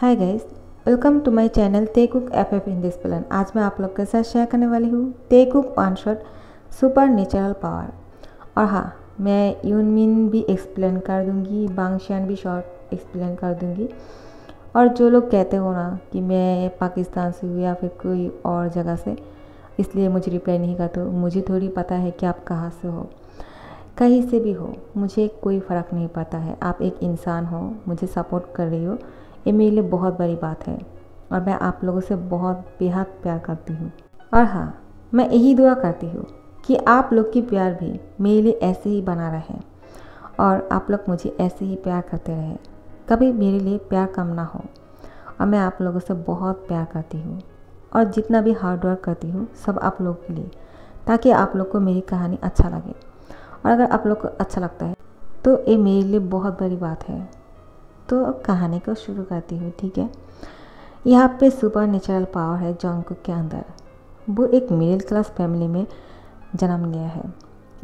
Hi guys welcome to my channel Taekook F F in this plan आज मैं आप लोग के साथ शेयर करने वाली हूँ Taekook one shot supernatural power और हाँ मैं यूनमिन भी एक्सप्लेन कर दूँगी बांगशियान भी शॉर्ट एक्सप्लेन कर दूँगी। और जो लोग कहते हो ना कि मैं पाकिस्तान से हूँ या फिर कोई और जगह से, इसलिए मुझे रिप्लाई नहीं करते मुझे थोड़ी पता है कि आप कहाँ से हो। कहीं से भी हो, मुझे कोई फ़र्क नहीं पड़ता है। आप एक इंसान हो, मुझे सपोर्ट कर रही हो। ये मेरे लिए बहुत बड़ी बात है और मैं आप लोगों से बहुत बेहद प्यार करती हूँ। और हाँ मैं यही दुआ करती हूँ कि आप लोग की प्यार भी मेरे लिए ऐसे ही बना रहे और आप लोग मुझे ऐसे ही प्यार करते रहे। कभी मेरे लिए प्यार कम ना हो और मैं आप लोगों से बहुत प्यार करती हूँ और जितना भी हार्ड वर्क करती हूँ सब आप लोग के लिए, ताकि आप लोग को मेरी कहानी अच्छा लगे। और अगर आप लोग को अच्छा लगता है तो ये मेरे लिए बहुत बड़ी बात है। तो अब कहानी को शुरू करती हूँ, ठीक है? यहाँ पे सुपर नेचुरल पावर है जॉन के अंदर। वो एक मिडिल क्लास फैमिली में जन्म लिया है,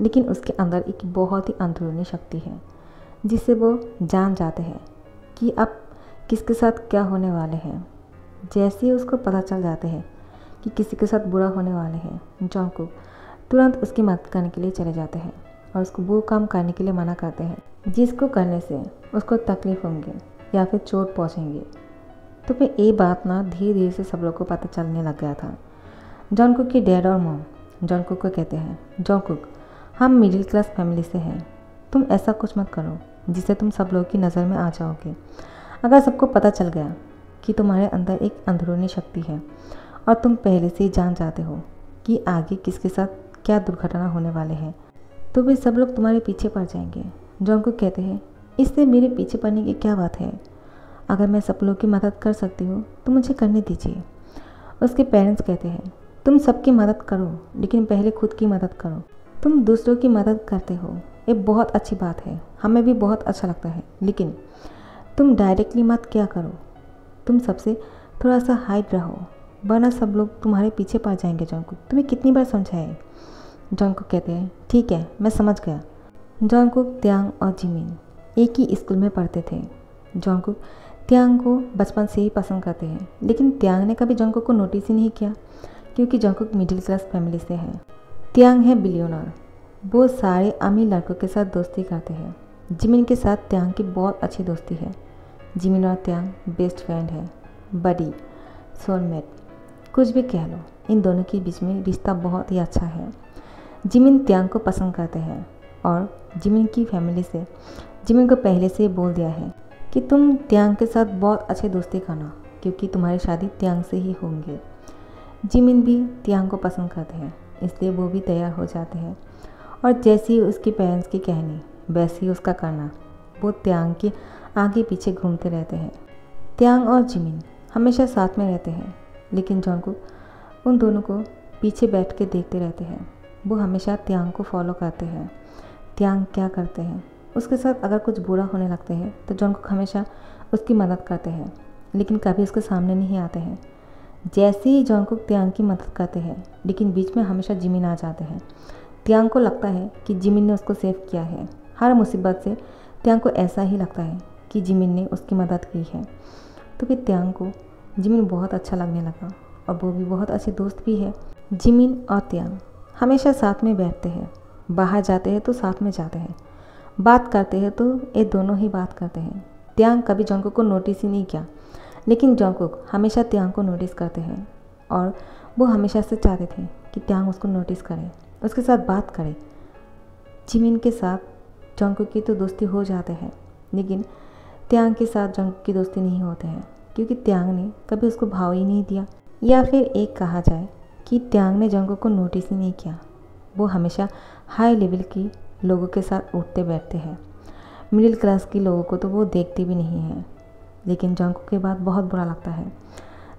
लेकिन उसके अंदर एक बहुत ही अंदरूनी शक्ति है जिससे वो जान जाते हैं कि अब किसके साथ क्या होने वाले हैं। जैसे ही उसको पता चल जाते हैं कि किसी के साथ बुरा होने वाले हैं जॉन तुरंत उसकी मदद करने के लिए चले जाते हैं। और उसको वो काम करने के लिए मना करते हैं। जिसको करने से उसको तकलीफ़ होंगे या फिर चोट पहुँचेंगे। तो फिर ये बात ना धीरे धीरे से सब लोग को पता चलने लग गया था। जॉन कुक की डैड और मॉम, जॉन कुक को कहते हैं, जॉन कुक, हम मिडिल क्लास फैमिली से हैं। तुम ऐसा कुछ मत करो, जिससे तुम सब लोग की नज़र में आ जाओगे। अगर सबको पता चल गया कि तुम्हारे अंदर एक अंदरूनी शक्ति है और तुम पहले से ही जान जाते हो कि आगे किसके साथ क्या दुर्घटना होने वाले हैं तो भी सब लोग तुम्हारे पीछे पड़ जाएँगे। जॉन कुक कहते हैं, इससे मेरे पीछे पड़ने की क्या बात है? अगर मैं सब लोग की मदद कर सकती हूँ तो मुझे करने दीजिए। उसके पेरेंट्स कहते हैं, तुम सबकी मदद करो, लेकिन पहले खुद की मदद करो। तुम दूसरों की मदद करते हो, ये बहुत अच्छी बात है। हमें भी बहुत अच्छा लगता है, लेकिन तुम डायरेक्टली मत क्या करो। तुम सबसे थोड़ा सा हाइट रहो, वरना सब लोग तुम्हारे पीछे पड़ जाएँगे, जॉन को। तुम्हें कितनी बार समझाए जॉन कुक कहते हैं। ठीक है, मैं समझ गया। जॉन कुक त्यांग और जिमिन एक ही स्कूल में पढ़ते थे। जोंकुक त्यांग को बचपन से ही पसंद करते हैं, लेकिन त्यांग ने कभी जोंकुक को नोटिस ही नहीं किया, क्योंकि जोंकुक मिडिल क्लास फैमिली से है। त्यांग है बिलियोनर। वो सारे अमीर लड़कों के साथ दोस्ती करते हैं। जिमिन के साथ त्यांग की बहुत अच्छी दोस्ती है। जिमिन और त्यांग बेस्ट फ्रेंड है। बडी सोलमेट कुछ भी कह लो, इन दोनों के बीच में रिश्ता बहुत ही अच्छा है। जिमिन त्यांग को पसंद करते हैं और जिमिन की फैमिली से, जिमिन को पहले से बोल दिया है कि तुम त्यांग के साथ बहुत अच्छे दोस्ती करना, क्योंकि तुम्हारी शादी त्यांग से ही होंगे। जिमिन भी त्यांग को पसंद करते हैं, इसलिए वो भी तैयार हो जाते हैं। और जैसी उसके पेरेंट्स की कहनी, वैसे उसका करना, वो त्यांग के आगे पीछे घूमते रहते हैं। त्यांग और जिमिन हमेशा साथ में रहते हैं, लेकिन को, उन दोनों को पीछे बैठ के देखते रहते हैं। वो हमेशा त्यांग को फॉलो करते हैं। त्यांग क्या करते हैं? उसके साथ अगर कुछ बुरा होने लगते हैं तो जॉन कुक हमेशा उसकी मदद करते हैं, लेकिन कभी उसके सामने नहीं आते हैं। जैसे ही जॉन कुक त्यांग की मदद करते हैं, लेकिन बीच में हमेशा जिमिन आ जाते हैं। त्यांग को लगता है कि जिमिन ने उसको सेव किया है। हर मुसीबत से त्यांग को ऐसा ही लगता है कि जिमिन ने उसकी मदद की है। तो फिर त्यांग को जिमिन बहुत अच्छा लगने लगा, और वो भी बहुत अच्छे दोस्त भी है, जिमिन और त्यांग। हमेशा साथ में बैठते हैं। बाहर जाते हैं तो साथ में जाते हैं। बात करते हैं तो ये दोनों ही बात करते हैं। त्यांग कभी जोंको को नोटिस ही नहीं किया। लेकिन जोंकुक हमेशा त्यांग को नोटिस करते हैं। और वो हमेशा से चाहते थे कि त्यांग उसको नोटिस करे, उसके साथ बात करे। जिमिन के साथ जोंकुक की तो दोस्ती हो जाते हैं। लेकिन त्यांग के साथ जोंकुक की दोस्ती नहीं होते हैं। क्योंकि त्यांग ने कभी उसको भाव ही नहीं दिया। या फिर एक कहा जाए कि त्यांग ने जोंकुक को नोटिस ही नहीं किया। वो हमेशा हाई लेवल की लोगों के साथ उठते बैठते हैं। मिडिल क्लास के लोगों को तो वो देखते भी नहीं हैं। लेकिन जंकुक के बाद बहुत बुरा लगता है।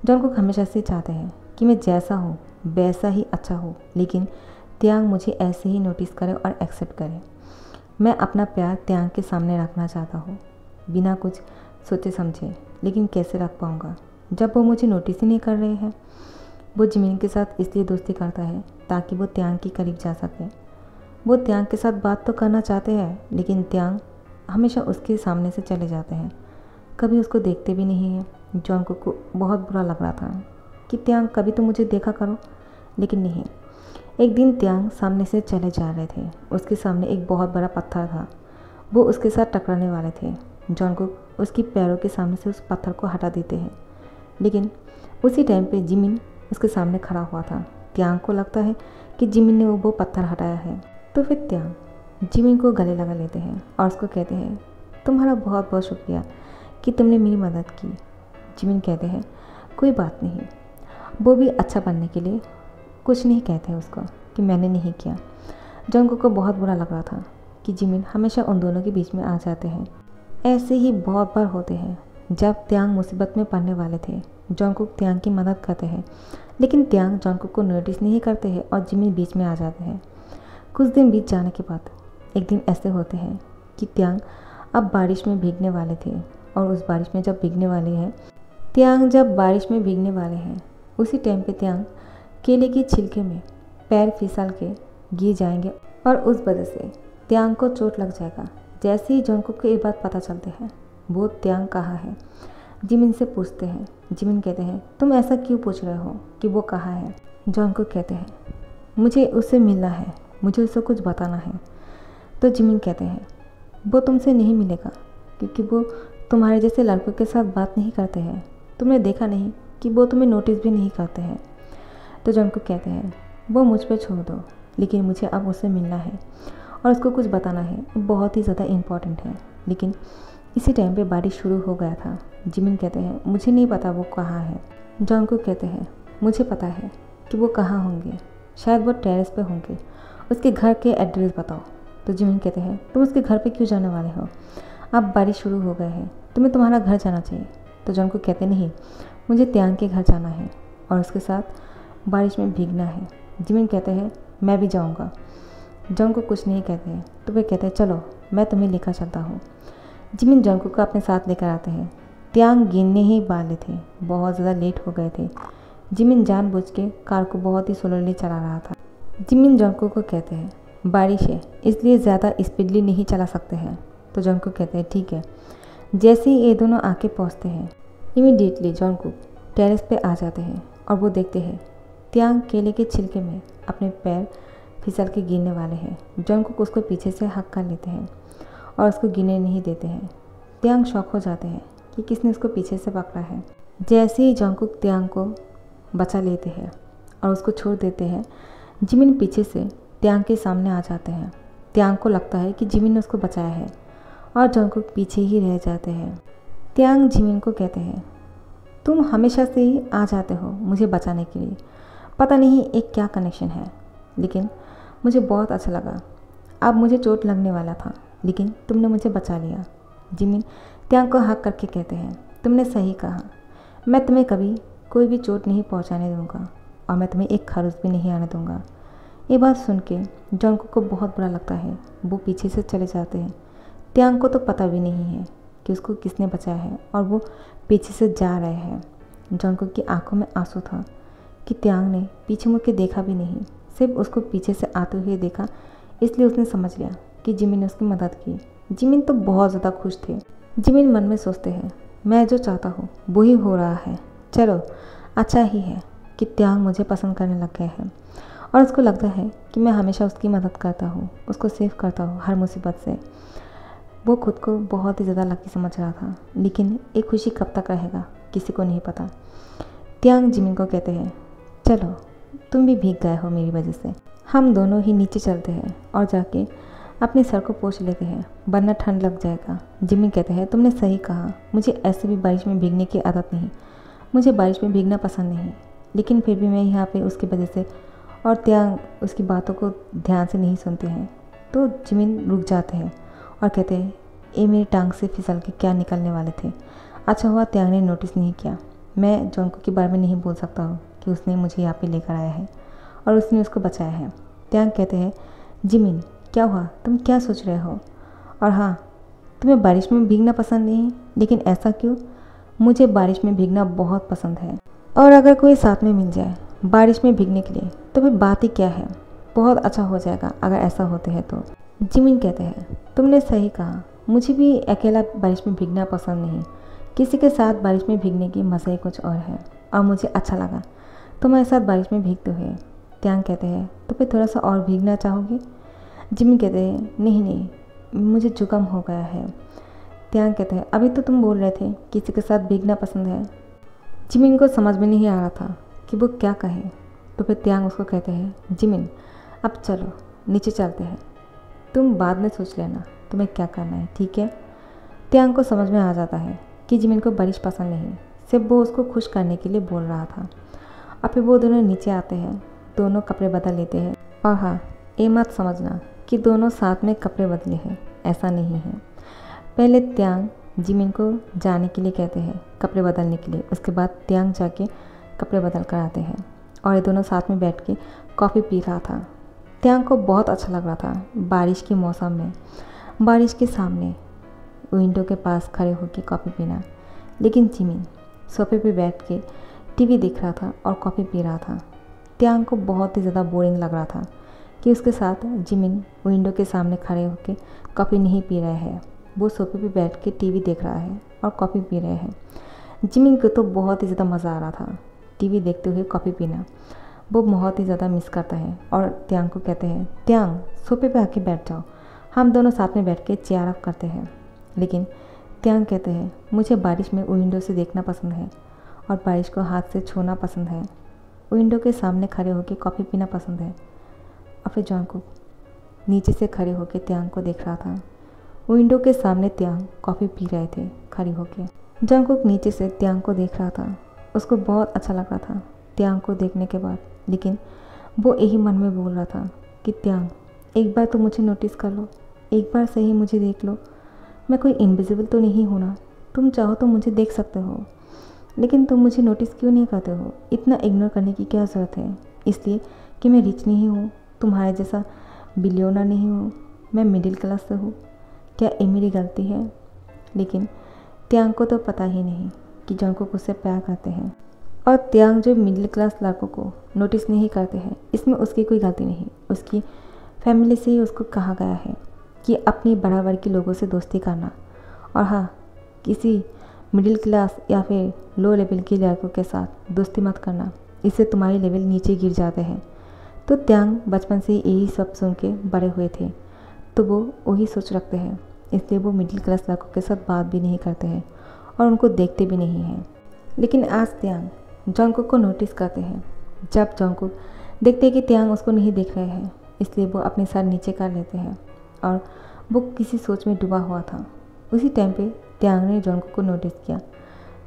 जंकुक हमेशा से चाहते हैं कि मैं जैसा हूँ, वैसा ही अच्छा हो। लेकिन त्यांग मुझे ऐसे ही नोटिस करे और एक्सेप्ट करे। मैं अपना प्यार त्यांग के सामने रखना चाहता हूँ, बिना कुछ सोचे समझे। लेकिन कैसे रख पाऊँगा? जब वो मुझे नोटिस ही नहीं कर रहे हैं। वो ज़मीन के साथ इसलिए दोस्ती करता है ताकि वो त्यांग के करीब जा सके। वो त्यांग के साथ बात तो करना चाहते हैं, लेकिन त्यांग हमेशा उसके सामने से चले जाते हैं। कभी उसको देखते भी नहीं हैं जॉनकुक को बहुत बुरा लग रहा था कि त्यांग कभी तो मुझे देखा करो, लेकिन नहीं। एक दिन त्यांग सामने से चले जा रहे थे। उसके सामने एक बहुत बड़ा पत्थर था। वो उसके साथ टकराने वाले थे। जॉन को उसकी पैरों के सामने से उस पत्थर को हटा देते हैं। लेकिन उसी टाइम पे जिमिन उसके सामने खड़ा हुआ था। त्यांग को लगता है कि जिमिन ने वो पत्थर हटाया है। तो फिर त्यांग जिमिन को गले लगा लेते हैं और उसको कहते हैं, तुम्हारा बहुत बहुत शुक्रिया कि तुमने मेरी मदद की। जिमिन कहते हैं, कोई बात नहीं। वो भी अच्छा बनने के लिए कुछ नहीं कहते हैं उसको कि मैंने नहीं किया। जंग को बहुत बुरा लग रहा था कि जिमिन हमेशा उन दोनों के बीच में आ जाते हैं। ऐसे ही बहुत बार होते हैं। जब त्यांग मुसीबत में पड़ने वाले थे जोंकुक त्यांग की मदद करते हैं। लेकिन त्यांग जोंकुक को नोटिस नहीं करते हैं और जिमिन बीच में आ जाते हैं। कुछ दिन बीत जाने के बाद, एक दिन ऐसे होते हैं कि त्यांग अब बारिश में भीगने वाले थे और उस बारिश में जब भीगने वाले हैं, त्यांग जब बारिश में भीगने वाले हैं, उसी टाइम पे त्यांग केले की छिलके में पैर फिसल के गिर जाएँगे और उस वजह से त्यांग को चोट लग जाएगा। जैसे ही जोंकुक को ये बात पता चलते हैं वो त्यांग कहाँ है। जिमिन से पूछते हैं, जिमिन कहते हैं, तुम ऐसा क्यों पूछ रहे हो कि वो कहाँ है? जोंकुक कहते हैं, मुझे उससे मिलना है, मुझे उससे कुछ बताना है। तो जिमिन कहते हैं, वो तुमसे नहीं मिलेगा, क्योंकि वो तुम्हारे जैसे लड़कों के साथ बात नहीं करते हैं। तुमने देखा नहीं कि वो तुम्हें नोटिस भी नहीं करते हैं। तो जॉन को कहते हैं, वो मुझ पर छोड़ दो, लेकिन मुझे अब उससे मिलना है और उसको कुछ बताना है। बहुत ही ज़्यादा इंपॉर्टेंट है, लेकिन इसी टाइम पे बारिश शुरू हो गया था। जिमिन कहते हैं, मुझे नहीं पता वो कहाँ है। जॉन को कहते हैं, मुझे पता है कि वो कहाँ होंगे। शायद वो टेरेस पे होंगे। उसके घर के एड्रेस बताओ। तो जिमिन कहते हैं, तुम उसके घर पे क्यों जाने वाले हो? अब बारिश शुरू हो गए हैं। तुम्हें तुम्हारा घर जाना चाहिए। तो जॉन को कहते नहीं, मुझे त्यांग के घर जाना है और उसके साथ बारिश में भीगना है। जिमिन कहते हैं, मैं भी जाऊँगा। जॉन को कुछ नहीं कहते हैं। तो वे कहते हैं, चलो, मैं तुम्हें लेकर चलता हूँ। जिमिन जॉन्को को अपने साथ लेकर आते हैं। त्यांग गिनने ही वाले थे। बहुत ज़्यादा लेट हो गए थे। जिमिन जानबूझ के कार को बहुत ही स्लोली चला रहा था। जिमिन जॉन्को को कहते हैं, बारिश है, इसलिए ज़्यादा स्पीडली नहीं चला सकते हैं। तो जॉन्को कहते हैं, ठीक है, जैसे ही ये दोनों आके पहुँचते हैं इमीडिएटली जॉन कुक टेरेस पे आ जाते हैं और वो देखते हैं, त्यांग केले के छिलके में अपने पैर फिसल के गिरने वाले हैं। जॉन उसको पीछे से हक कर लेते हैं। और उसको गिने नहीं देते हैं। त्यांग शौक हो जाते हैं कि किसने उसको पीछे से पकड़ा है। जैसे ही जॉन्कुक त्यांग को बचा लेते हैं और उसको छोड़ देते हैं, जिमिन पीछे से त्यांग के सामने आ जाते हैं। त्यांग को लगता है कि जिमिन ने उसको बचाया है और जॉन्कुक पीछे ही रह जाते हैं। त्यांग जिमिन को कहते हैं, तुम हमेशा से ही आ जाते हो मुझे बचाने के लिए। पता नहीं एक क्या कनेक्शन है, लेकिन मुझे बहुत अच्छा लगा। अब मुझे चोट लगने वाला था। लेकिन तुमने मुझे बचा लिया। जिमिन, त्यांग को हक करके कहते हैं, तुमने सही कहा। मैं तुम्हें कभी कोई भी चोट नहीं पहुँचाने दूँगा और मैं तुम्हें एक खरूस भी नहीं आने दूँगा। ये बात सुन के जॉन को बहुत बुरा लगता है। वो पीछे से चले जाते हैं। त्यांग को तो पता भी नहीं है कि उसको किसने बचाया है और वो पीछे से जा रहे हैं। जॉनको की आँखों में आँसू था कि त्यांग ने पीछे मुड़ के देखा भी नहीं। सिर्फ़ उसको पीछे से आते हुए देखा, इसलिए उसने समझ लिया। कि जिमिन ने उसकी मदद की। जिमिन तो बहुत ज़्यादा खुश थे। जिमिन मन में सोचते हैं, मैं जो चाहता हूँ, वही हो रहा है। चलो अच्छा ही है कि त्यांग मुझे पसंद करने लग गया है। और उसको लगता है कि मैं हमेशा उसकी मदद करता हूँ, उसको सेव करता हूँ हर मुसीबत से। वो खुद को बहुत ही ज़्यादा लकी समझ रहा था, लेकिन ये खुशी कब तक रहेगा, किसी को नहीं पता। त्यांग जिमिन को कहते हैं, चलो, तुम भी भीग गए हो मेरी वजह से। हम दोनों ही नीचे चलते हैं और जाके अपने सर को पोछ लेते हैं, वरना ठंड लग जाएगा। जिमिन कहते हैं, तुमने सही कहा। मुझे ऐसे भी बारिश में भीगने की आदत नहीं। मुझे बारिश में भीगना पसंद नहीं। लेकिन फिर भी मैं यहाँ पे उसकी वजह से और त्यांग उसकी बातों को ध्यान से नहीं सुनते हैं। तो जिमिन रुक जाते हैं और कहते हैं, ये मेरी टांग से फिसल के क्या निकलने वाले थे? अच्छा हुआ त्यांग ने नोटिस नहीं किया। मैं जॉनको के बारे में नहीं बोल सकता हूँ कि उसने मुझे यहाँ पे लेकर आया है और उसने उसको बचाया है। त्यांग कहते हैं जिमिन क्या हुआ? तुम क्या सोच रहे हो? और हाँ तुम्हें बारिश में भीगना पसंद नहीं लेकिन ऐसा क्यों? मुझे बारिश में भीगना बहुत पसंद है। और अगर कोई साथ में मिल जाए बारिश में भीगने के लिए तो फिर बात ही क्या है? बहुत अच्छा हो जाएगा अगर ऐसा होते हैं तो। जिमिन कहते हैं, तुमने सही कहा, मुझे भी अकेला बारिश में भीगना पसंद नहीं। किसी के साथ बारिश में भीगने की मज़ा ही कुछ और है, और मुझे अच्छा लगा। तुम्हारे साथ बारिश में भीगते हुए त्यांग कहते हैं तो फिर थोड़ा सा और भीगना चाहोगे? जिमिन कहते हैं, नहीं नहीं, मुझे जुकाम हो गया है। त्यांग कहते हैं, अभी तो तुम बोल रहे थे किसी के साथ भीगना पसंद है। जिमिन को समझ में नहीं आ रहा था कि वो क्या कहे। तो फिर त्यांग उसको कहते हैं, जिमिन, अब चलो, नीचे चलते हैं। तुम बाद में सोच लेना, तुम्हें क्या करना है, ठीक है? त्यांग को समझ में आ जाता है कि जिमिन को बारिश पसंद नहीं, सिर्फ़ वो उसको खुश करने के लिए बोल रहा था। और फिर वो दोनों नीचे आते हैं, दोनों कपड़े बदल लेते हैं। और हाँ ये मत समझना कि दोनों साथ में कपड़े बदले हैं, ऐसा नहीं है। पहले त्यांग जिमिन को जाने के लिए कहते हैं, कपड़े बदलने के लिए। उसके बाद त्यांग जाके कपड़े बदल कर आते हैं और ये दोनों साथ में बैठ के कॉफ़ी पी रहा था। त्यांग को बहुत अच्छा लग रहा था बारिश के मौसम में। बारिश के सामने विंडो के पास खड़े होकर कॉफ़ी पीना। लेकिन जिमिन सोफे पे बैठ के टीवी देख रहा था और कॉफ़ी पी रहा था। त्यांग को बहुत ही ज़्यादा बोरिंग लग रहा था। कि उसके साथ जिमिन विंडो के सामने खड़े होकर कॉफ़ी नहीं पी रहे हैं। वो सोफे पे बैठ के टीवी देख रहा है और कॉफ़ी पी रहे हैं। जिमिन को तो बहुत ही ज़्यादा मज़ा आ रहा था टीवी देखते हुए कॉफ़ी पीना। वो बहुत ही ज़्यादा मिस करता है और त्यांग को कहते हैं, त्यांग, सोफे पे आके बैठ जाओ। हम दोनों साथ में बैठ के चेयर अप करते हैं। लेकिन त्यांग कहते हैं, मुझे बारिश में विंडो से देखना पसंद है और बारिश को हाथ से छूना पसंद है। विंडो के सामने खड़े होकर कॉफ़ी पीना पसंद है। और फिर नीचे से खड़े होकर त्यांग को देख रहा था। विंडो के सामने त्यांग कॉफ़ी पी रहे थे, खड़ी होकर जॉन्कुक नीचे से त्यांग को देख रहा था। उसको बहुत अच्छा लग रहा था, त्यांग को देखने के बाद। लेकिन वो यही मन में बोल रहा था कि त्यांग, एक बार तो मुझे नोटिस कर लो, एक बार सही मुझे देख लो। मैं कोई इनविजिबल तो नहीं हूँ ना। तुम चाहो तो मुझे देख सकते हो। लेकिन तुम मुझे नोटिस क्यों नहीं करते हो? इतना इग्नोर करने की क्या ज़रूरत है? इसलिए कि मैं रिच नहीं हूँ। तुम्हारे जैसा बिलियोनर नहीं हूँ, मैं मिडिल क्लास से हूँ। क्या ये मेरी गलती है? लेकिन त्यांग को तो पता ही नहीं कि जौन को उससे प्यार करते हैं। और त्यांग जो मिडिल क्लास लड़कों को नोटिस नहीं करते हैं, इसमें उसकी कोई गलती नहीं। उसकी फैमिली से ही उसको कहा गया है कि अपनी बराबर के लोगों से दोस्ती करना। और हाँ किसी मिडिल क्लास या फिर लो लेवल के लड़कों के साथ दोस्ती मत करना। इससे तुम्हारी लेवल नीचे गिर जाते हैं। तो त्यांग बचपन से यही सब सुन के बड़े हुए थे। तो वो वही सोच रखते हैं। इसलिए वो मिडिल क्लास लड़कों के साथ बात भी नहीं करते हैं और उनको देखते भी नहीं हैं। लेकिन आज त्यांग जोंकुक को नोटिस करते हैं। जब जोंकुक देखते हैं कि त्यांग उसको नहीं देख रहे हैं, इसलिए वो अपने सर नीचे कर लेते हैं और वो किसी सोच में डूबा हुआ था। उसी टाइम पे त्यांग ने जॉनकुक को नोटिस किया।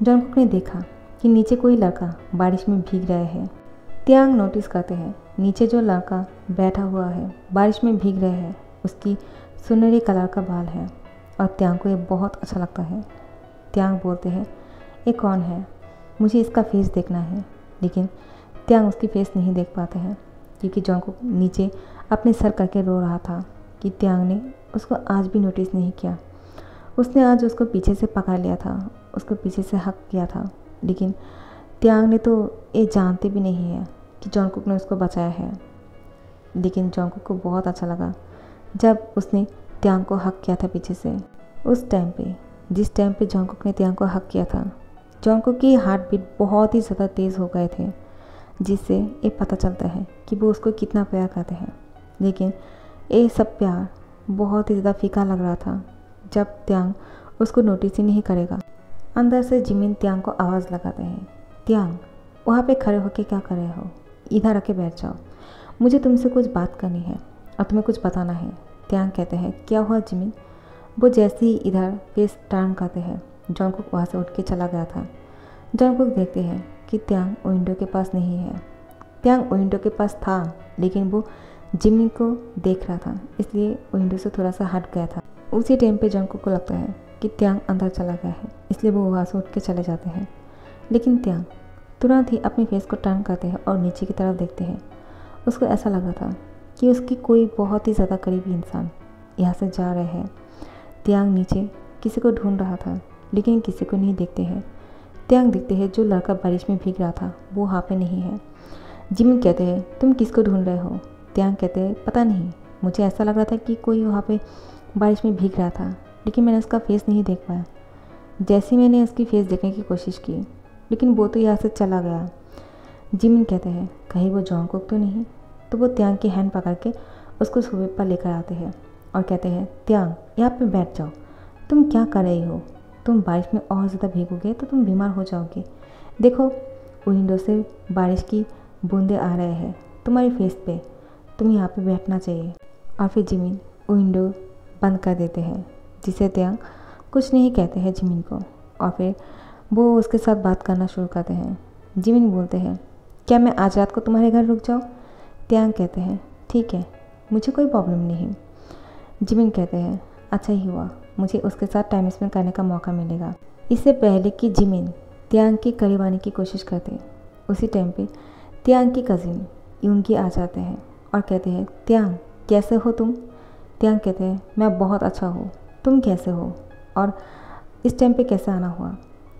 जॉनकुक ने देखा कि नीचे कोई लड़का बारिश में भीग रहा है। त्यांग नोटिस करते हैं नीचे जो लड़का बैठा हुआ है, बारिश में भीग रहे हैं, उसकी सुनहरी कलर का बाल है और त्यांग को ये बहुत अच्छा लगता है। त्यांग बोलते हैं, ये कौन है? मुझे इसका फेस देखना है। लेकिन त्यांग उसकी फेस नहीं देख पाते हैं, क्योंकि जॉन्कुक नीचे अपने सर करके रो रहा था कि त्यांग ने उसको आज भी नोटिस नहीं किया। उसने आज उसको पीछे से पकड़ लिया था, उसको पीछे से हक किया था, लेकिन त्यांग ने तो ये जानते भी नहीं है। कि जॉन्कुक ने उसको बचाया है। लेकिन जॉन्कुक को बहुत अच्छा लगा, जब उसने त्यांग को हक किया था पीछे से। उस टाइम पे, जिस टाइम पे जॉन्कुक ने त्यांग को हक किया था जॉन्कुक की हार्ट बीट बहुत ही ज़्यादा तेज़ हो गए थे, जिससे ये पता चलता है कि वो उसको कितना प्यार करते हैं। लेकिन ये सब प्यार बहुत ही ज़्यादा फीका लग रहा था, जब त्यांग उसको नोटिस ही नहीं करेगा। अंदर से जिमिन त्यांग को आवाज़ लगाते हैं। त्यांग, वहाँ पे खड़े होके क्या कर रहे हो? इधर आके बैठ जाओ। मुझे तुमसे कुछ बात करनी है और तुम्हें कुछ बताना है। त्यांग कहते हैं, क्या हुआ जिमी? वो जैसे ही इधर फेस टर्न करते हैं जॉन कुक वहाँ से उठ के चला गया था। जॉन कुक देखते हैं कि त्यांग विंडो के पास नहीं है। त्यांग विंडो के पास था, लेकिन वो जिमी को देख रहा था, इसलिए विंडो से थोड़ा सा हट गया था। उसी टाइम पे जंको को लगता है कि त्यांग अंदर चला गया है, इसलिए वो वहाँ से उठ के चले जाते हैं। लेकिन त्यांग तुरंत ही अपने फेस को टर्न करते हैं और नीचे की तरफ़ देखते हैं। उसको ऐसा लग था कि उसकी कोई बहुत ही ज़्यादा करीबी इंसान यहाँ से जा रहे हैं। त्यांग नीचे किसी को ढूंढ रहा था, लेकिन किसी को नहीं देखते हैं। त्यांग देखते हैं जो लड़का बारिश में भीग रहा था, वो वहाँ पे नहीं है। जिमी कहते हैं, तुम किसको ढूंढ रहे हो? त्यांग कहते हैं, पता नहीं, मुझे ऐसा लग रहा था कि कोई वहाँ पे बारिश में भीग रहा था, लेकिन मैंने उसका फेस नहीं देख। पाया जैसे मैंने उसकी फेस देखने की कोशिश की लेकिन वो तो यहाँ से चला गया। जिमिन कहते हैं, कहीं वो जॉन्ग तो नहीं? तो वो त्यांग की हैंड पकड़ के उसको सुबह पर लेकर आते हैं और कहते हैं, त्यांग, यहाँ पे बैठ जाओ। तुम क्या कर रही हो? तुम बारिश में और ज़्यादा भीगोगे तो तुम बीमार हो जाओगे। देखो विंडो से बारिश की बूंदे आ रहे हैं, तुम्हारी फेस पे। तुम यहाँ पे बैठना चाहिए। और फिर जिमिन विंडो बंद कर देते हैं, जिसे त्यांग कुछ नहीं कहते हैं जिमिन को। और फिर वो उसके साथ बात करना शुरू करते हैं। जिमिन बोलते हैं, क्या मैं आज रात को तुम्हारे घर रुक जाऊँ? त्यांग कहते हैं, ठीक है, मुझे कोई प्रॉब्लम नहीं। जिमिन कहते हैं अच्छा ही हुआ, मुझे उसके साथ टाइम स्पेंड करने का मौका मिलेगा। इससे पहले कि जिमिन त्यांग के करीब आने की कोशिश करते उसी टाइम पे त्यांग की कज़िन यूँगी आ जाते हैं और कहते हैं, त्यांग, कैसे हो तुम? त्यांग कहते हैं, मैं बहुत अच्छा हूँ, तुम कैसे हो? और इस टाइम पे कैसे आना हुआ?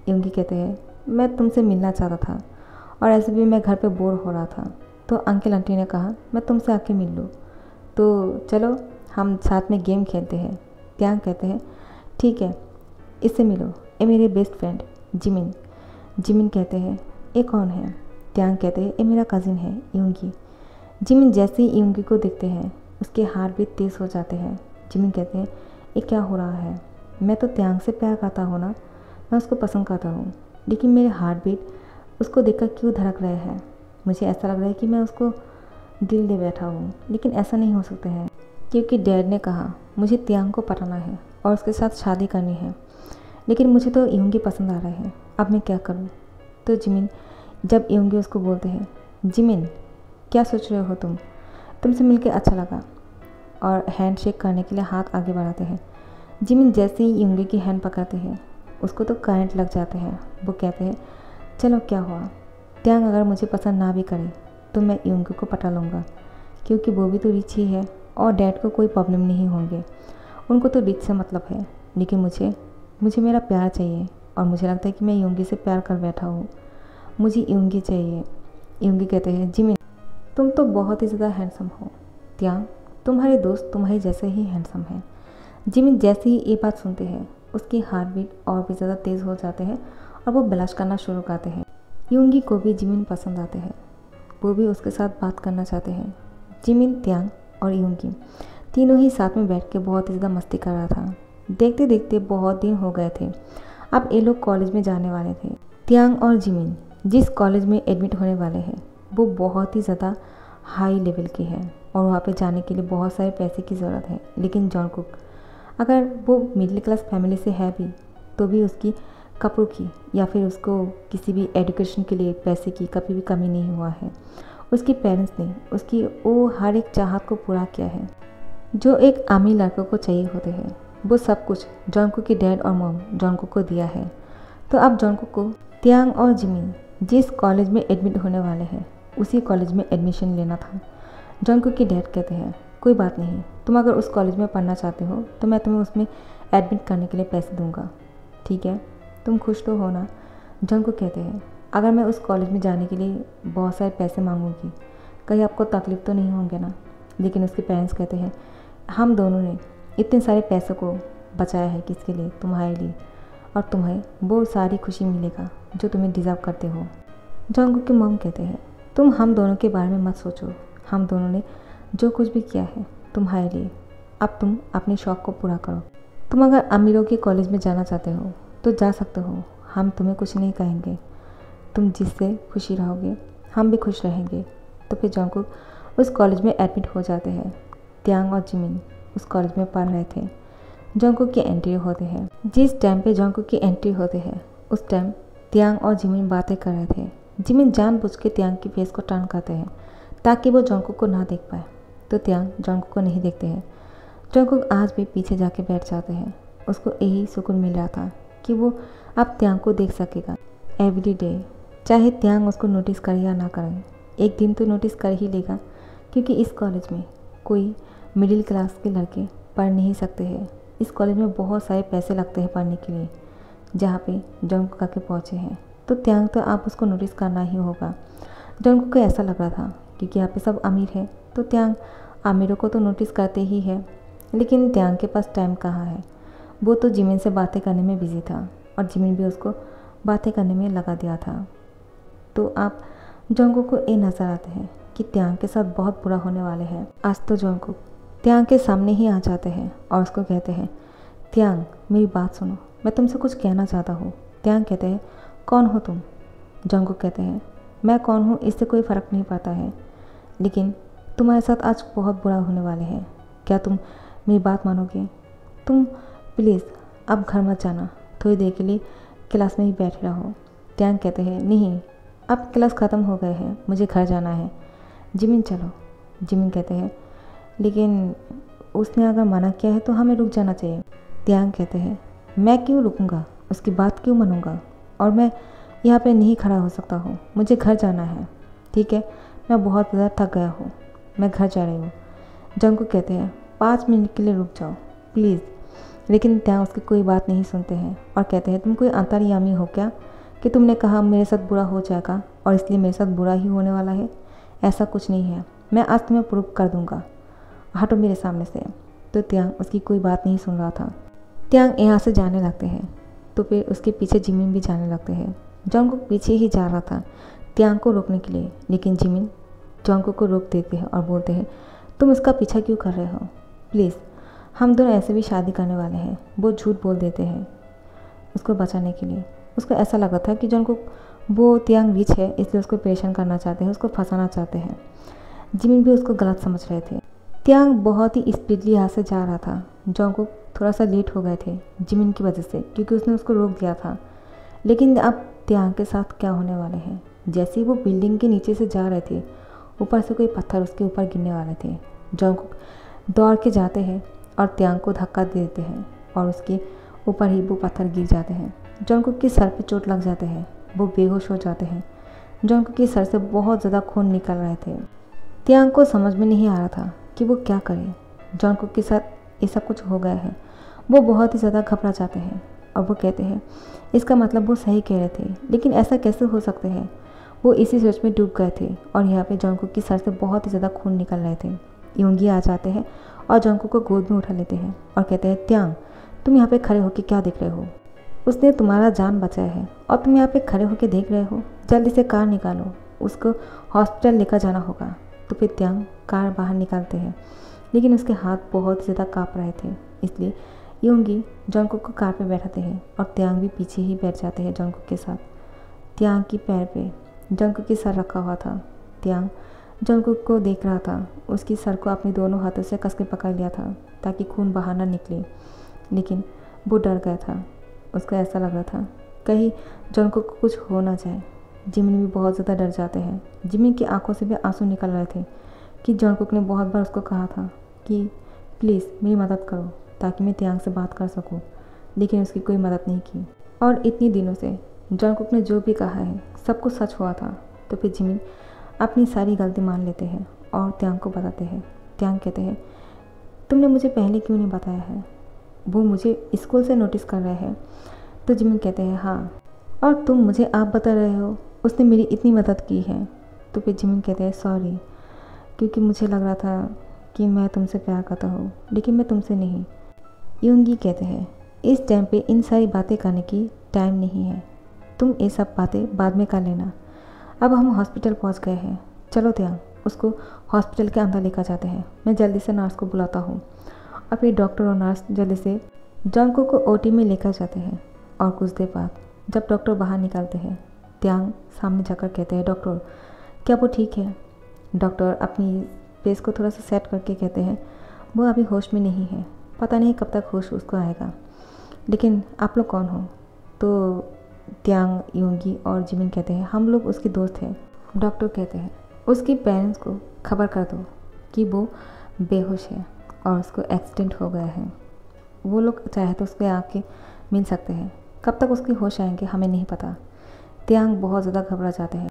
यूँगी कहते हैं, मैं तुमसे मिलना चाहता था और ऐसे भी मैं घर पे बोर हो रहा था। तो अंकल आंटी ने कहा, मैं तुमसे आके मिल लूँ। तो चलो, हम साथ में गेम खेलते हैं। त्यांग कहते हैं, ठीक है, इससे मिलो। ये मेरे बेस्ट फ्रेंड, जिमिन। जिमिन कहते हैं, ये कौन है? त्यांग कहते हैं, ये मेरा कज़िन है, यूँगी। जिमिन जैसे ही यूँगी को देखते हैं, उसके हार भी तेज़ हो जाते हैं। जिमिन कहते हैं, ये क्या हो रहा है? मैं तो त्यांग से प्यार करता हूँ ना। मैं उसको पसंद करता हूँ। लेकिन मेरे हार्ट बीट उसको देखकर क्यों धड़क रहे हैं? मुझे ऐसा लग रहा है कि मैं उसको दिल दे बैठा हूँ। लेकिन ऐसा नहीं हो सकता है। क्योंकि डैड ने कहा, मुझे त्यांग को पटाना है और उसके साथ शादी करनी है। लेकिन मुझे तो यूँगी पसंद आ रहे हैं। अब मैं क्या करूँ? तो जिमिन, जब यूँगी उसको बोलते हैं, जिमिन, क्या सोच रहे हो तुम? तुमसे मिलकर अच्छा लगा और हैंड शेक करने के लिए हाथ आगे बढ़ाते हैं। जिमिन जैसे ही यूँगी की हैंड पकड़ते हैं उसको तो करंट लग जाते हैं। वो कहते हैं, चलो, क्या हुआ? त्यांग अगर मुझे पसंद ना भी करे तो मैं यूँगी को पटा लूँगा, क्योंकि वो भी तो रिच ही है और डैड को कोई प्रॉब्लम नहीं होंगे। उनको तो रिच से मतलब है, लेकिन मुझे मुझे मेरा प्यार चाहिए और मुझे लगता है कि मैं यूँगी से प्यार कर बैठा हूँ। मुझे यूँगी चाहिए। यूँगी कहते हैं जिमिन तुम तो बहुत ही ज़्यादा हैंडसम हो। त्यांग, तुम्हारे दोस्त तुम्हारे जैसे ही हैंडसम हैं। जिमिन जैसे ही ये बात सुनते हैं उसकी हार्ट बीट और भी ज़्यादा तेज़ हो जाते हैं और वो ब्लश करना शुरू करते हैं। यूँगी को भी जिमिन पसंद आते हैं। वो भी उसके साथ बात करना चाहते हैं। जिमिन त्यांग और यूँगी तीनों ही साथ में बैठ के बहुत ही ज़्यादा मस्ती कर रहा था। देखते देखते बहुत दिन हो गए थे। अब ये लोग कॉलेज में जाने वाले थे। त्यांग और जिमिन जिस कॉलेज में एडमिट होने वाले हैं, वो बहुत ही ज़्यादा हाई लेवल की है और वहाँ पे जाने के लिए बहुत सारे पैसे की ज़रूरत है। लेकिन जॉन कुक अगर वो मिडिल क्लास फैमिली से है भी तो भी उसकी कपड़ों की या फिर उसको किसी भी एडुकेशन के लिए पैसे की कभी भी कमी नहीं हुआ है। उसके पेरेंट्स ने उसकी वो हर एक चाहत को पूरा किया है। जो एक आमी लड़कों को चाहिए होते हैं, वो सब कुछ जॉनको की डैड और मॉम जॉनको को दिया है। तो अब जॉनको को त्यांग और जिमिन जिस कॉलेज में एडमिट होने वाले हैं, उसी कॉलेज में एडमिशन लेना था। जॉनको की डैड कहते हैं, कोई बात नहीं तुम अगर उस कॉलेज में पढ़ना चाहते हो तो मैं तुम्हें उसमें एडमिट करने के लिए पैसे दूँगा। ठीक है? तुम खुश तो हो ना? जॉनको कहते हैं। अगर मैं उस कॉलेज में जाने के लिए बहुत सारे पैसे मांगूँगी, कहीं आपको तकलीफ़ तो नहीं होंगे ना? लेकिन उसके पेरेंट्स कहते हैं, हम दोनों ने इतने सारे पैसों को बचाया है किसके लिए? तुम्हारे लिए। और तुम्हें वो सारी खुशी मिलेगा जो तुम्हें डिज़र्व करते हो। जॉन्गू के मॉम कहते हैं, तुम हम दोनों के बारे में मत सोचो। हम दोनों ने जो कुछ भी किया है तुम्हारे लिए। अब तुम अपने शौक़ को पूरा करो। तुम अगर अमीरों के कॉलेज में जाना चाहते हो तो जा सकते हो। हम तुम्हें कुछ नहीं कहेंगे। तुम जिससे खुशी रहोगे, हम भी खुश रहेंगे। तो फिर जॉन्कुक उस कॉलेज में एडमिट हो जाते हैं। त्यांग और जिमिन उस कॉलेज में पढ़ रहे थे। जॉन्कुक की एंट्री होते हैं। जिस टाइम पे जॉन्कुक की एंट्री होते हैं, उस टाइम त्यांग और जिमिन बातें कर रहे थे। जिमिन जानबूझ के त्यांग की फेस को टर्न करते हैं, ताकि वो जॉन्कुक को ना देख पाए। तो त्यांग जॉन्कुक को नहीं देखते हैं। जॉन्कुक आज भी पीछे जाके बैठ जाते हैं। उसको यही सुकून मिल रहा था कि वो अब त्यांग को देख सकेगा। एवरी डे चाहे त्यांग उसको नोटिस करे या ना करें, एक दिन तो नोटिस कर ही लेगा, क्योंकि इस कॉलेज में कोई मिडिल क्लास के लड़के पढ़ नहीं सकते हैं। इस कॉलेज में बहुत सारे पैसे लगते हैं पढ़ने के लिए, जहाँ पे जॉन्ग को के पहुँचे हैं। तो त्यांग तो आप उसको नोटिस करना ही होगा। जॉन्ग को ऐसा लग रहा था, क्योंकि यहाँ पे सब अमीर है। तो त्यांग अमीरों को तो नोटिस करते ही है, लेकिन त्यांग के पास टाइम कहाँ है? वो तो जिमिन से बातें करने में बिज़ी था और जिमिन भी उसको बातें करने में लगा दिया था। तो आप जोंगो को ये नज़र आते हैं कि त्यांग के साथ बहुत बुरा होने वाले हैं। आज तो जोंगो त्यांग के सामने ही आ जाते हैं और उसको कहते हैं, त्यांग, मेरी बात सुनो, मैं तुमसे कुछ कहना चाहता हूँ। त्यांग कहते हैं, कौन हो तुम? जोंगो कहते हैं, मैं कौन हूँ? इससे कोई फ़र्क नहीं पड़ता है। लेकिन तुम्हारे साथ आज बहुत बुरा होने वाले हैं। क्या तुम मेरी बात मानोगे? तुम प्लीज़ अब घर मत जाना। थोड़ी देर के लिए क्लास में ही बैठे रहो। त्यांग कहते हैं, नहीं, अब क्लास ख़त्म हो गए हैं। मुझे घर जाना है। जिमिन चलो। जिमिन कहते हैं, लेकिन उसने अगर मना किया है तो हमें रुक जाना चाहिए। त्यांग कहते हैं, मैं क्यों रुकूँगा? उसकी बात क्यों मानूँगा? और मैं यहाँ पे नहीं खड़ा हो सकता हूँ। मुझे घर जाना है। ठीक है? मैं बहुत ज़्यादा थक गया हूँ। मैं घर जा रही हूँ। जंग को कहते हैं, पाँच मिनट के लिए रुक जाओ, प्लीज़। लेकिन ત્યાં उसकी कोई बात नहीं सुनते हैं और कहते हैं, तुम कोई अंतर्यामी हो क्या? कि तुमने कहा मेरे साथ बुरा हो जाएगा और इसलिए मेरे साथ बुरा ही होने वाला है? ऐसा कुछ नहीं है। मैं आज तुम्हें प्रूव कर दूँगा। हटो मेरे सामने से। तो त्यांग उसकी कोई बात नहीं सुन रहा था। त्यांग यहाँ से जाने लगते हैं। तो फिर उसके पीछे जिमिन भी जाने लगते हैं। जॉन को पीछे ही जा रहा था त्यांग को रोकने के लिए। लेकिन जिमिन जॉन्को को रोक देते हैं और बोलते हैं, तुम उसका पीछा क्यों कर रहे हो? प्लीज़ हम दोनों ऐसे भी शादी करने वाले हैं। वो झूठ बोल देते हैं उसको बचाने के लिए। उसको ऐसा लगा था कि जॉन को वो त्यांग रिच है, इसलिए उसको परेशान करना चाहते हैं, उसको फंसाना चाहते हैं। जिमिन भी उसको गलत समझ रहे थे। त्यांग बहुत ही स्पीडली यहाँ से जा रहा था। जॉन को थोड़ा सा लेट हो गए थे जिमिन की वजह से, क्योंकि उसने उसको रोक दिया था। लेकिन अब त्यांग के साथ क्या होने वाले हैं? जैसे ही वो बिल्डिंग के नीचे से जा रहे थे ऊपर से कोई पत्थर उसके ऊपर गिरने वाले थे। जॉन दौड़ के जाते हैं और त्यांग को धक्का दे देते हैं और उसके ऊपर ही वो पत्थर गिर जाते हैं। जॉन कुक के सर पे चोट लग जाते हैं? वो बेहोश हो जाते हैं। जॉन कुक के सर से बहुत ज़्यादा खून निकल रहे थे? त्यांग को समझ में नहीं आ रहा था कि वो क्या करे। जॉन कुक के साथ सब कुछ हो गया है। वो बहुत ही ज़्यादा घबरा जाते हैं और वो कहते हैं, इसका मतलब वो सही कह रहे थे, लेकिन ऐसा कैसे हो सकते हैं? वो इसी सोच में डूब गए थे और यहाँ पे जॉन की सर से बहुत ही ज़्यादा खून निकल रहे थे। योंगी आ जाते हैं और जॉन्को को गोद में उठा लेते हैं और कहते हैं, त्यांग, तुम यहाँ पे खड़े होकर क्या देख रहे हो? उसने तुम्हारा जान बचाया है और तुम यहाँ पे खड़े होकर देख रहे हो। जल्दी से कार निकालो, उसको हॉस्पिटल लेकर जाना होगा। तो फिर त्यांग कार बाहर निकालते हैं, लेकिन उसके हाथ बहुत ज़्यादा काँप रहे थे। इसलिए योंगी जॉन्को को कार पर बैठाते हैं और त्यांग भी पीछे ही बैठ जाते हैं जॉन्को के साथ। त्यांग की पैर पे जॉन्को के सर रखा हुआ था। त्यांग जंगकुक को देख रहा था। उसकी सर को अपने दोनों हाथों से कस के पकड़ लिया था, ताकि खून बाहर ना निकले। लेकिन वो डर गया था। उसको ऐसा लग रहा था, कहीं जंगकुक को कुछ हो ना जाए। जिमिन भी बहुत ज़्यादा डर जाते हैं। जिमिन की आँखों से भी आँसू निकल रहे थे कि जंगकुक ने बहुत बार उसको कहा था कि, प्लीज़, मेरी मदद करो, ताकि मैं त्यांग से बात कर सकूँ। लेकिन उसकी कोई मदद नहीं की। और इतनी दिनों से जंगकुक ने जो भी कहा है सब कुछ सच हुआ था। तो फिर जिमिन अपनी सारी गलती मान लेते हैं और त्यांग को बताते हैं। त्यांग कहते हैं, तुमने मुझे पहले क्यों नहीं बताया है? वो मुझे स्कूल से नोटिस कर रहे हैं। तो जिमिन कहते हैं हाँ और तुम मुझे आप बता रहे हो? उसने मेरी इतनी मदद की है। तो फिर जिमिन कहते हैं, सॉरी, क्योंकि मुझे लग रहा था कि मैं तुमसे प्यार करता हूँ, लेकिन मैं तुमसे नहीं। यूँगी कहते हैं, इस टाइम पे इन सारी बातें करने की टाइम नहीं है। तुम ये सब बातें बाद में कर लेना। अब हम हॉस्पिटल पहुँच गए हैं। चलो त्याग, उसको हॉस्पिटल के अंदर लेकर जाते हैं। मैं जल्दी से नर्स को बुलाता हूँ। और फिर डॉक्टर और नर्स जल्दी से जॉन्को को ओटी में लेकर जाते हैं। और कुछ देर बाद जब डॉक्टर बाहर निकलते हैं, त्यांग सामने जाकर कहते हैं, डॉक्टर, क्या वो ठीक है? डॉक्टर अपनी फेस को थोड़ा सा सेट करके कहते हैं, वो अभी होश में नहीं है। पता नहीं कब तक होश उसको आएगा। लेकिन आप लोग कौन हो? तो त्यांग, योंगी और जिमिन कहते हैं। हम लोग उसके दोस्त हैं। डॉक्टर कहते हैं। उसके पेरेंट्स को खबर कर दो कि वो बेहोश है और उसको एक्सीडेंट हो गया है। वो लोग चाहे तो उसके आके मिल सकते हैं। कब तक उसके होश आएँगे, हमें नहीं पता। त्यांग बहुत ज़्यादा घबरा जाते हैं।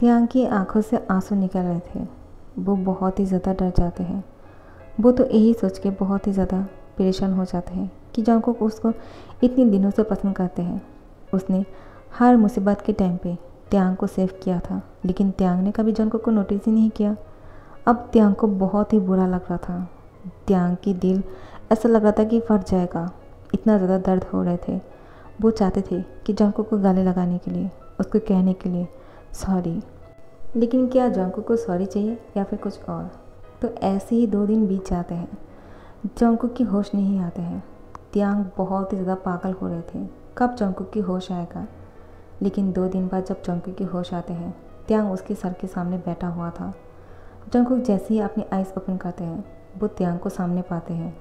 त्यांग की आँखों से आँसू निकल रहे थे। वो बहुत ही ज़्यादा डर जाते हैं। वो तो यही सोच के बहुत ही ज़्यादा परेशान हो जाते हैं कि को उसको इतने दिनों से पसंद करते हैं। उसने हर मुसीबत के टाइम पे त्यांग को सेव किया था, लेकिन त्यांग ने कभी जंको को नोटिस ही नहीं किया। अब त्यांग को बहुत ही बुरा लग रहा था। त्यांग की दिल ऐसा लग रहा था कि फट जाएगा। इतना ज़्यादा दर्द हो रहे थे। वो चाहते थे कि जंको को गाले लगाने के लिए, उसको कहने के लिए सॉरी लेकिन क्या जंको को सॉरी चाहिए या फिर कुछ और? तो ऐसे ही दो दिन बीत जाते हैं। जंको की होश नहीं आते हैं। त्यांग बहुत ही ज़्यादा पागल हो रहे थे। कब जंको की होश आएगा? लेकिन दो दिन बाद जब जंको की होश आते हैं, त्यांग उसके सर के सामने बैठा हुआ था। जंकुक जैसे ही अपनी आइज़ ओपन करते हैं, वो त्यांग को सामने पाते हैं।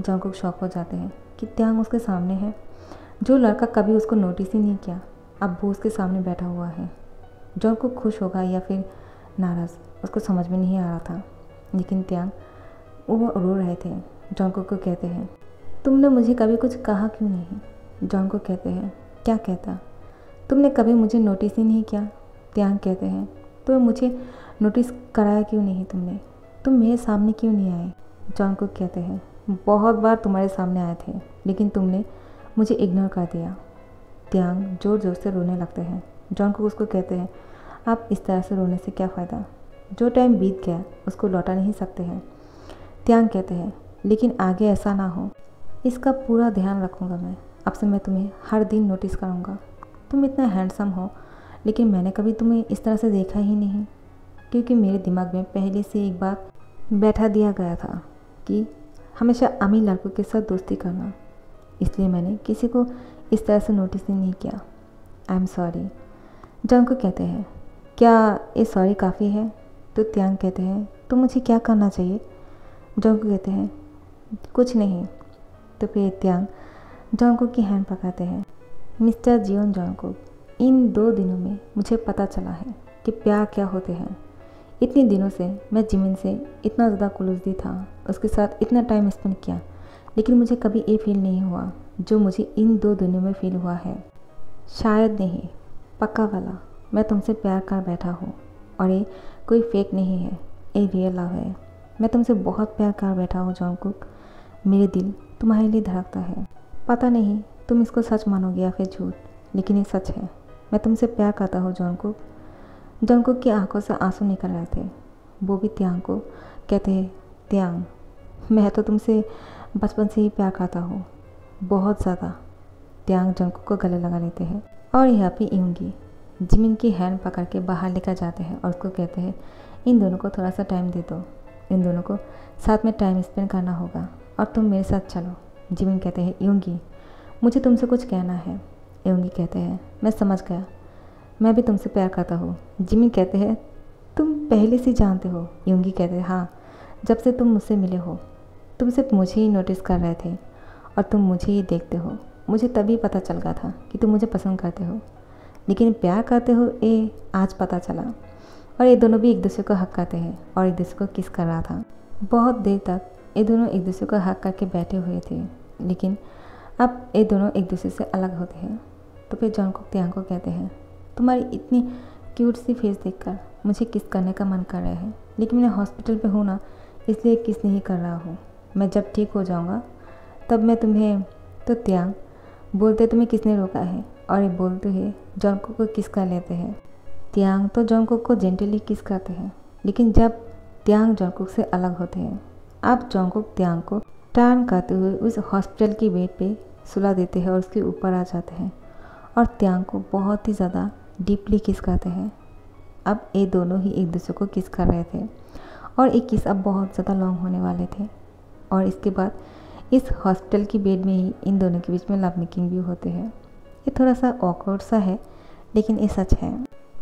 जंकुक शॉक हो जाते हैं कि त्यांग उसके सामने है। जो लड़का कभी उसको नोटिस ही नहीं किया, अब वो उसके सामने बैठा हुआ है। जंकुक खुश होगा या फिर नाराज़, उसको समझ में नहीं आ रहा था। लेकिन त्यांग, वो रो रहे थे। जंकुक को कहते हैं, तुमने मुझे कभी कुछ कहा क्यों नहीं? जॉन को कहते हैं, क्या कहता? तुमने कभी मुझे नोटिस ही नहीं किया? त्यांग कहते हैं तो मुझे नोटिस कराया क्यों नहीं तुमने? तुम मेरे सामने क्यों नहीं आए? जॉन को कहते हैं, बहुत बार तुम्हारे सामने आए थे, लेकिन तुमने मुझे इग्नोर कर दिया। त्यांग ज़ोर ज़ोर से रोने लगते हैं। जॉन को उसको कहते हैं, आप इस तरह से रोने से क्या फ़ायदा? जो टाइम बीत गया, उसको लौटा नहीं सकते हैं। त्यांग कहते हैं, लेकिन आगे ऐसा ना हो। इसका पूरा ध्यान रखूँगा मैं। अब से मैं तुम्हें हर दिन नोटिस करूँगा तुम इतना हैंडसम हो, लेकिन मैंने कभी तुम्हें इस तरह से देखा ही नहीं। क्योंकि मेरे दिमाग में पहले से एक बात बैठा दिया गया था कि हमेशा अमीर लड़कों के साथ दोस्ती करना। इसलिए मैंने किसी को इस तरह से नोटिस नहीं किया। आई एम सॉरी जंग को कहते हैं, क्या ये सॉरी काफ़ी है? तो त्यांग कहते हैं तो मुझे क्या करना चाहिए? जंग को कहते हैं, कुछ नहीं। तो फिर त्यांग जॉन्को की हैंड पकड़ते हैं। मिस्टर जियोन जॉन्को इन दो दिनों में मुझे पता चला है कि प्यार क्या होते हैं। इतने दिनों से मैं जिमिन से इतना ज़्यादा क्लोजली था, उसके साथ इतना टाइम स्पेंड किया, लेकिन मुझे कभी ये फील नहीं हुआ जो मुझे इन दो दिनों में फील हुआ है। शायद नहीं, पक्का वाला, मैं तुमसे प्यार कर बैठा हूँ, और ये कोई फेक नहीं है, ये रियल लव है। मैं तुमसे बहुत प्यार कर बैठा हूँ जॉन्कुक मेरे दिल तुम्हारे लिए धड़कता है। पता नहीं, तुम इसको सच मानोगे या फिर झूठ, लेकिन ये सच है। मैं तुमसे प्यार करता हूँ जॉनकुक जॉनकुक की आँखों से आँसू निकल रहे थे। वो भी त्यांग को कहते हैं, त्यांग, मैं तो तुमसे बचपन से ही प्यार करता हूँ। बहुत ज़्यादा। त्यांग जंकुक को गले लगा लेते हैं। और यहाँ पे यूँगी जिमिन की हैंड पकड़ के बाहर लेकर जाते हैं और उसको कहते हैं, इन दोनों को थोड़ा सा टाइम दे दो। इन दोनों को साथ में टाइम स्पेंड करना होगा और तुम मेरे साथ चलो। जिमिन कहते हैं, योंगी, मुझे तुमसे कुछ कहना है। योंगी कहते हैं, मैं समझ गया। मैं भी तुमसे प्यार करता हूँ। जिमिन कहते हैं, तुम पहले से जानते हो। योंगी कहते हैं हाँ जब से तुम मुझसे मिले हो, तुम सिर्फ़ मुझे ही नोटिस कर रहे थे और तुम मुझे ही देखते हो। मुझे तभी पता चल गया था कि तुम मुझे पसंद करते हो। लेकिन प्यार करते हो ये आज पता चला और ये दोनों भी एक दूसरे को हक करते हैं और एक दूसरे को किस कर रहा था। बहुत देर तक ये दोनों एक दूसरे को हक करके बैठे हुए थे। लेकिन अब ये दोनों एक दूसरे से अलग होते हैं। तो फिर जॉन को त्यांग को कहते हैं, तुम्हारी इतनी क्यूट सी फेस देखकर मुझे किस करने का मन कर रहा है? लेकिन मैं हॉस्पिटल पे हूँ ना, इसलिए किस नहीं कर रहा हूँ। मैं जब ठीक हो जाऊँगा, तब मैं तुम्हें तो त्यांग बोलते तुम्हें किसने रोका है? और ये बोलते हुए जॉनको को किस कर लेते हैं? त्यांग तो जॉनकुक को जेंटली किस करते हैं, लेकिन जब त्यांग जॉनकुक से अलग होते हैं, अब जोंगकुक त्यांग को टर्न करते हुए उस हॉस्पिटल की बेड पे सुला देते हैं और उसके ऊपर आ जाते हैं और त्यांग को बहुत ही ज़्यादा डीपली किस करते हैं। अब ये दोनों ही एक दूसरे को किस कर रहे थे और एक किस अब बहुत ज़्यादा लॉन्ग होने वाले थे। और इसके बाद इस हॉस्पिटल की बेड में ही इन दोनों के बीच में लव मेकिंग भी होते हैं। ये थोड़ा सा ऑकवर्ड सा है, लेकिन ये सच है।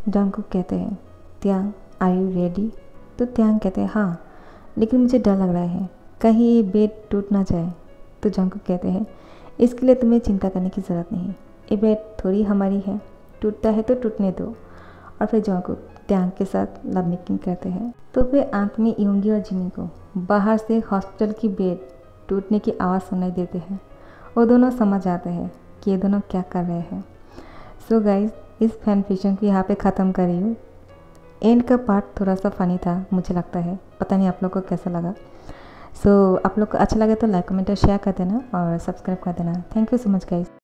जंग कहते हैं, त्यांग आर यू रेडी तो त्यांग कहते हैं हाँ लेकिन मुझे डर लग रहा है। कहीं बेड टूट ना जाए तो जंकुक कहते हैं, इसके लिए तुम्हें चिंता करने की ज़रूरत नहीं। ये बेड थोड़ी हमारी है, टूटता है तो टूटने दो। और फिर जंकुक त्यांग के साथ लव मेकिंग करते हैं। तो फिर आँख में यूँगी और जिमी को बाहर से हॉस्पिटल की बेड टूटने की आवाज़ सुनाई देते हैं। वो दोनों समझ आते हैं कि ये दोनों क्या कर रहे हैं। सो so गाइज़ इस फ़ैन फिशन को यहाँ पे ख़त्म करी हूँ। एंड का पार्ट थोड़ा सा फ़नी था, मुझे लगता है। पता नहीं आप लोग को कैसा लगा। सो so, आप लोग को अच्छा लगे तो लाइक कमेंट और शेयर कर देना और सब्सक्राइब कर देना. Thank you so much guys